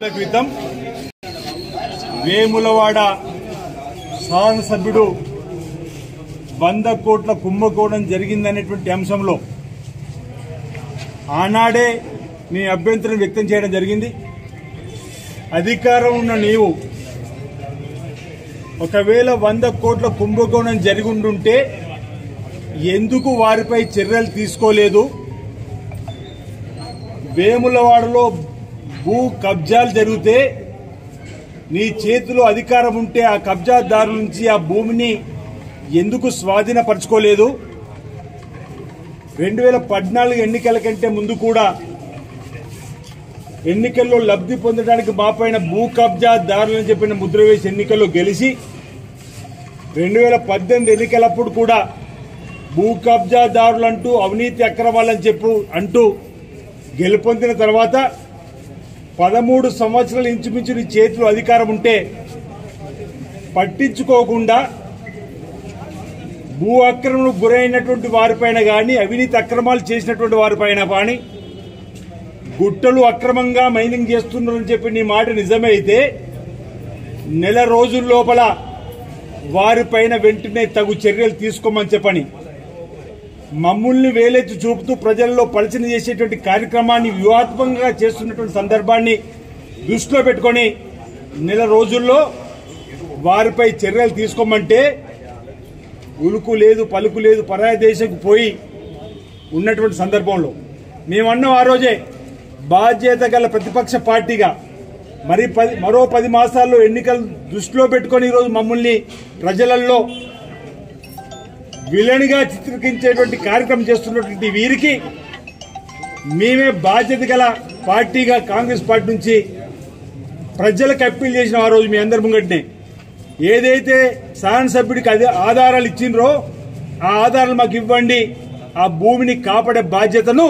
క్రితం వేములవాడ శాసనసభ్యుడు వంద కోట్ల కుంభకోణం జరిగిందనేటువంటి అంశంలో ఆనాడే నీ అభ్యంతరం వ్యక్తం చేయడం జరిగింది. అధికారం ఉన్న నీవు ఒకవేళ వంద కోట్ల కుంభకోణం జరిగి ఉండుంటే ఎందుకు వారిపై చర్యలు తీసుకోలేదు? వేములవాడలో భూ కబ్జాలు జరిగితే నీ చేతిలో అధికారం ఉంటే ఆ కబ్జాదారుల నుంచి ఆ భూమిని ఎందుకు స్వాధీనపరచుకోలేదు? రెండు వేల పద్నాలుగు ఎన్నికల కంటే ముందు కూడా ఎన్నికల్లో లబ్ధి పొందడానికి మాపైన భూ కబ్జాదారులని చెప్పిన ముద్ర వేసి ఎన్నికల్లో గెలిచి రెండు వేల పద్దెనిమిది ఎన్నికలప్పుడు కూడా భూ కబ్జాదారులంటూ అవినీతి అక్రమాలని చెప్పు అంటూ గెలుపొందిన తర్వాత పదమూడు సంవత్సరాలు ఇంచుమించు నీ చేతిలో అధికారం ఉంటే పట్టించుకోకుండా భూ అక్రమకు గురైనటువంటి వారిపైన కానీ అవినీతి అక్రమాలు చేసినటువంటి వారిపైన కానీ గుట్టలు అక్రమంగా మైనింగ్ చేస్తున్నారని చెప్పి నీ మాట నిజమైతే నెల రోజుల లోపల వారిపైన వెంటనే తగు చర్యలు తీసుకోమని చెప్పని మమ్ముల్ని వేలెత్తి చూపుతూ ప్రజల్లో పలచన చేసేటువంటి కార్యక్రమాన్ని వ్యూహాత్మకంగా చేస్తున్నటువంటి సందర్భాన్ని దృష్టిలో పెట్టుకొని నెల రోజుల్లో వారిపై చర్యలు తీసుకోమంటే ఉలుకు లేదు పలుకు లేదు పరాయ దేశంకు పోయి ఉన్నటువంటి సందర్భంలో. మేమన్నాం ఆ రోజే బాధ్యత గల ప్రతిపక్ష పార్టీగా మరి పది మరో పది మాసాల్లో ఎన్నికలు దృష్టిలో పెట్టుకొని ఈరోజు మమ్మల్ని ప్రజలలో విలన్గా చిత్రీకరించేటువంటి కార్యక్రమం చేస్తున్నటువంటి వీరికి మేమే బాధ్యత గల పార్టీగా కాంగ్రెస్ పార్టీ నుంచి ప్రజలకు అప్పీల్ చేసిన ఆ రోజు మీ అందరి ముంగటినే. ఏదైతే శాసనసభ్యుడికి అదే ఆధారాలు ఇచ్చిండ్రో ఆ ఆధారాలు మాకు ఇవ్వండి. ఆ భూమిని కాపాడే బాధ్యతను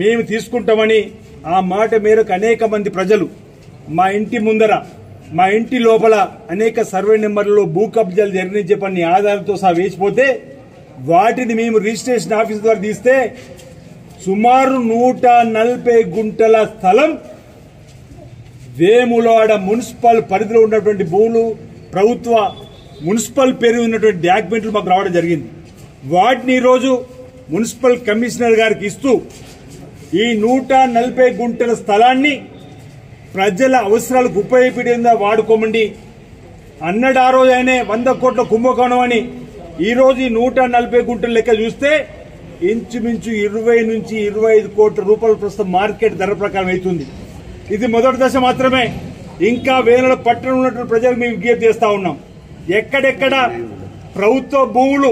మేము తీసుకుంటామని ఆ మాట మేరకు అనేక మంది ప్రజలు మా ఇంటి ముందర మా ఇంటి లోపల అనేక సర్వే నెంబర్లలో భూ కబ్జాలు జరిగిన చెప్పని ఆధారంతో సహా వేసిపోతే వాటిని మేము రిజిస్ట్రేషన్ ఆఫీస్ ద్వారా తీస్తే సుమారు నూట నలభై గుంటల స్థలం వేములవాడ మున్సిపల్ పరిధిలో ఉన్నటువంటి భూములు ప్రభుత్వ మున్సిపల్ పేరు ఉన్నటువంటి డాక్యుమెంట్లు మాకు రావడం జరిగింది. వాటిని ఈరోజు మున్సిపల్ కమిషనర్ గారికి ఇస్తూ ఈ నూట నలభై గుంటల స్థలాన్ని ప్రజల అవసరాలకు ఉపయోగపడేందా వాడుకోమండి. అన్నడు ఆ రోజు ఆయనే వంద కోట్ల కుంభకోణం అని ఈ రోజు ఈ నూట నలభై గుంటల లెక్క చూస్తే ఇంచుమించు ఇరవై నుంచి ఇరవై ఐదు కోట్ల రూపాయల ప్రస్తుతం మార్కెట్ ధర ప్రకారం అవుతుంది. ఇది మొదటి దశ మాత్రమే. ఇంకా వేల పట్టణం ఉన్నటువంటి ప్రజలకు మేము విజ్ఞప్తి చేస్తా ఉన్నాం. ఎక్కడెక్కడ ప్రభుత్వ భూములు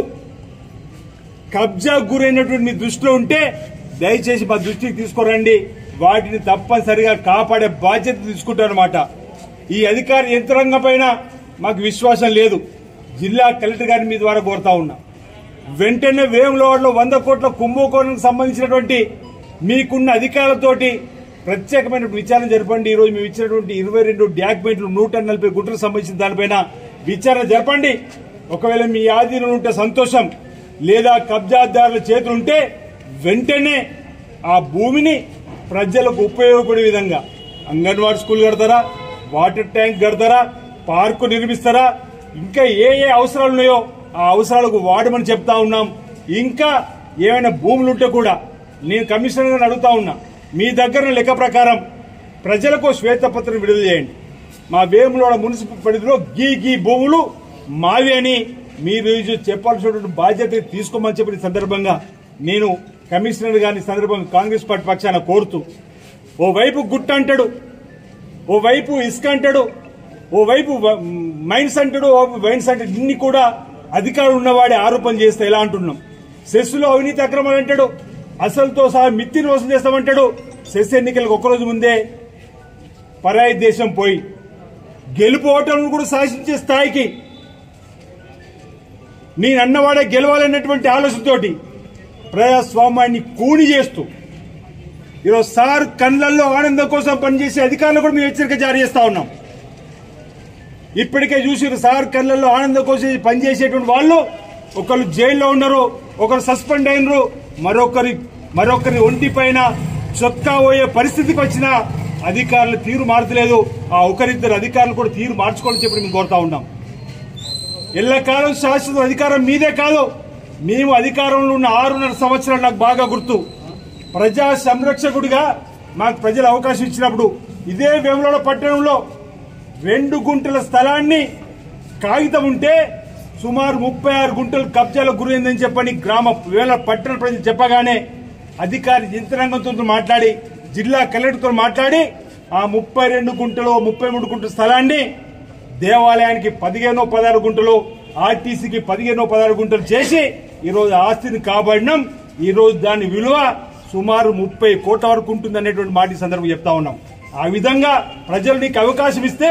కబ్జా గురైనటువంటి మీ దృష్టిలో ఉంటే దయచేసి మా దృష్టికి తీసుకురండి. వాటిని తప్పనిసరిగా కాపాడే బాధ్యత తీసుకుంటారన్నమాట. ఈ అధికార యంత్రాంగం పైన మాకు విశ్వాసం లేదు. జిల్లా కలెక్టర్ గారిని మీ ద్వారా కోరుతా ఉన్నా. వెంటనే వేములవాడలో వంద కోట్ల కుంభకోణానికి సంబంధించినటువంటి మీకున్న అధికారులతోటి ప్రత్యేకమైన విచారణ జరపండి. ఈరోజు మేము ఇచ్చినటువంటి ఇరవై రెండు డాక్యుమెంట్లు నూట నలభై గుంటలకు సంబంధించిన దానిపైన విచారణ జరపండి. ఒకవేళ మీ ఆధీనంలో ఉంటే సంతోషం లేదా కబ్జాదారుల చేతులు ఉంటే వెంటనే ఆ భూమిని ప్రజలకు ఉపయోగపడే విధంగా అంగన్వాడీ స్కూల్ కడతారా వాటర్ ట్యాంక్ కడతారా పార్కు నిర్మిస్తారా ఇంకా ఏ ఏ అవసరాలు ఉన్నాయో ఆ అవసరాలకు వాడమని చెప్తా ఉన్నాం. ఇంకా ఏమైనా భూములు ఉంటే కూడా నేను కమిషనర్ గారిని అడుగుతా ఉన్నా. మీ దగ్గర లెక్క ప్రకారం ప్రజలకు శ్వేతపత్రం విడుదల చేయండి. మా వేములోడ మున్సిపల్ పరిధిలో గీ గీ భూములు మావి అని మీరు చెప్పాల్సినటువంటి బాధ్యత తీసుకోమని చెప్పిన సందర్భంగా నేను కమిషనర్ గారిని సందర్భంగా కాంగ్రెస్ పార్టీ పక్షాన కోరుతూ ఓవైపు గుట్ట అంటాడు ఓవైపు ఇసుక అంటాడు ఓవైపు మైన్స్ అంటాడు ఓవైపు వైన్స్ అంటాడు ఇన్ని కూడా అధికారులు ఉన్నవాడే ఆరోపణ చేస్తే ఎలా అంటున్నాం? సెస్సులో అవినీతి అక్రమాలు అంటాడు అసలుతో సహా మిత్తిని వసూలు చేస్తామంటాడు. సెస్ ఎన్నికలకు ఒక్కరోజు ముందే పరాయి దేశం పోయి గెలుపు ఓటర్లను కూడా శాసించే స్థాయికి నేను అన్నవాడే గెలవాలన్నటువంటి ఆలోచనతోటి ప్రజాస్వామ్యాన్ని కూని చేస్తూ ఈరోజు సార్ కళ్ళల్లో ఆనందం కోసం పనిచేసే అధికారులు కూడా మేము హెచ్చరిక జారీ చేస్తా ఉన్నాం. ఇప్పటికే చూసి సార్ కళ్ళల్లో ఆనందం కోసం పనిచేసేటువంటి వాళ్ళు. ఒకరు జైల్లో ఉన్నారు ఒకరు సస్పెండ్ అయినరు మరొకరి మరొకరి ఒంటి పైన చొక్కా పోయే పరిస్థితికి వచ్చిన అధికారులు తీరు మార్చలేదు ఆ ఒకరిద్దరు అధికారులు కూడా తీరు మార్చుకోవాలని చెప్పి మేము కోరుతా ఉన్నాం. ఎల్లకాలం శాశ్వత అధికారం మీదే కాదు మేము అధికారంలో ఉన్న ఆరున్నర సంవత్సరాలు నాకు బాగా గుర్తు. ప్రజా సంరక్షకుడిగా మాకు ప్రజలు అవకాశం ఇచ్చినప్పుడు ఇదే వేములవాడ పట్టణంలో రెండు గుంటల స్థలాన్ని కాగితం ఉంటే సుమారు ముప్పై ఆరు గుంటలు కబ్జాలకు గురైందని చెప్పని గ్రామ వేల పట్టణ ప్రజలు చెప్పగానే అధికారి యంత్రాంగంతో మాట్లాడి జిల్లా కలెక్టర్తో మాట్లాడి ఆ ముప్పై రెండు గుంటలు ముప్పై మూడు గుంటల స్థలాన్ని దేవాలయానికి పదిహేనో పదహారు గుంటలు ఆర్టీసీకి పదిహేనో పదహారు గుంటలు చేసి ఈరోజు ఆస్తిని కాబడినాం ఈరోజు దాని విలువ సుమారు ముప్పై కోట్ల వరకు ఉంటుంది అనేటువంటి మాట సందర్భం చెప్తా ఉన్నాం. ఆ విధంగా ప్రజలు నీకు అవకాశం ఇస్తే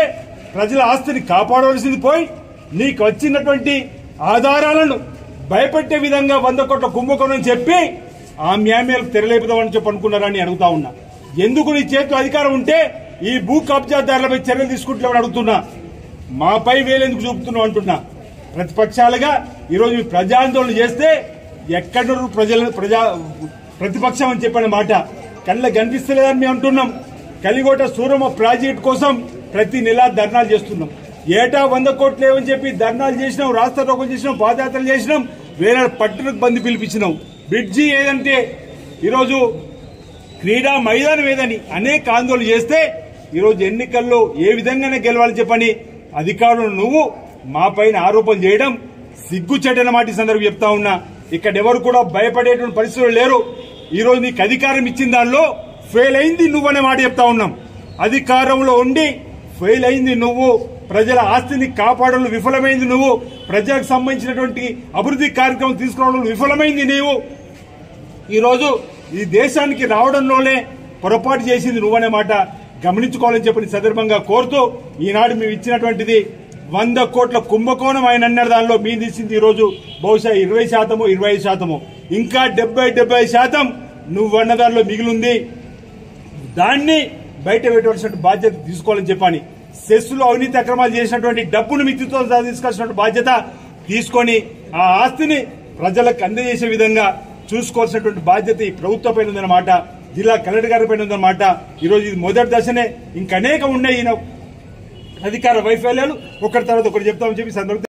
ప్రజల ఆస్తిని కాపాడవలసింది పోయి నీకు వచ్చినటువంటి ఆధారాలను భయపెట్టే విధంగా వంద కోట్ల కుంభకోణం చెప్పి ఆ మ్యామేలకు తెరలేపుదామని చెప్పి అనుకున్నారని అడుగుతా ఉన్నా. ఎందుకు నీ చేతిలో అధికారం ఉంటే ఈ భూ కబ్జాదారులపై చర్యలు తీసుకుంటున్నామని అడుగుతున్నా. మాపై వేలెందుకు చూపుతున్నావు అంటున్నా. ప్రతిపక్షాలుగా ఈరోజు మీ ప్రజాందోళన చేస్తే ఎక్కడ ప్రజల ప్రజా ప్రతిపక్షం అని చెప్పిన మాట. కళ్ళ కనిపిస్తలేదని మేము అంటున్నాం. కలిగోట సూరమ్మ ప్రాజెక్ట్ కోసం ప్రతి నెల ధర్నాలు చేస్తున్నాం. ఏటా వంద కోట్లు లేవని చెప్పి ధర్నాలు చేసినాం రాష్ట్ర రోగం చేసినాం పాదయాత్రలు చేసినాం వేరే పట్టణకు బంది పిలిపించినాం. బ్రిడ్జి ఏదంటే ఈరోజు క్రీడా మైదానం ఏదని అనేక ఆందోళన చేస్తే ఈరోజు ఎన్నికల్లో ఏ విధంగానే గెలవాలని చెప్పని అధికారులు నువ్వు మా పైన ఆరోపణలు చేయడం సిగ్గుచెట్టన మాట సందర్భం చెప్తా ఉన్నా. ఇక్కడెవరు కూడా భయపడేటువంటి పరిస్థితులు లేరు. ఈరోజు నీకు అధికారం ఇచ్చిన దానిలో ఫెయిల్ అయింది నువ్వనే మాట చెప్తా ఉన్నాం. అధికారంలో ఉండి ఫెయిల్ అయింది నువ్వు ప్రజల ఆస్తిని కాపాడంలో విఫలమైంది నువ్వు ప్రజలకు సంబంధించినటువంటి అభివృద్ధి కార్యక్రమం తీసుకురావడంలో విఫలమైంది నీవు. ఈరోజు ఈ దేశానికి రావడంలోనే పొరపాటు చేసింది నువ్వనే మాట గమనించుకోవాలని చెప్పిన సందర్భంగా కోరుతూ ఈనాడు మేము ఇచ్చినటువంటిది వంద కోట్ల కుంభకోణం ఆయన అన్నారు. దానిలో మీ తీసింది ఈ రోజు బహుశా ఇరవై శాతము ఇరవై ఐదు శాతము. ఇంకా డెబ్బై డెబ్బై శాతం నువ్వు అన్న దానిలో మిగిలింది దాన్ని బయట పెట్టవలసిన బాధ్యత తీసుకోవాలని చెప్పని సెస్సులో అవినీతి అక్రమాలు చేసినటువంటి డబ్బును మిత్తితో తీసుకొచ్చినటువంటి బాధ్యత తీసుకొని ఆ ఆస్తిని ప్రజలకు అందజేసే విధంగా చూసుకోవాల్సినటువంటి బాధ్యత ఈ ప్రభుత్వం పైన ఉందన్నమాట. జిల్లా కలెక్టర్ గారి పైన ఉందన్నమాట. ఈరోజు ఇది మొదటి దశనే. ఇంకా అనేక ఉన్నాయి ఈయన అధికార వైఫల్యాలు. ఒకరి తర్వాత ఒకటి చెప్తామని చెప్పి సందర్భం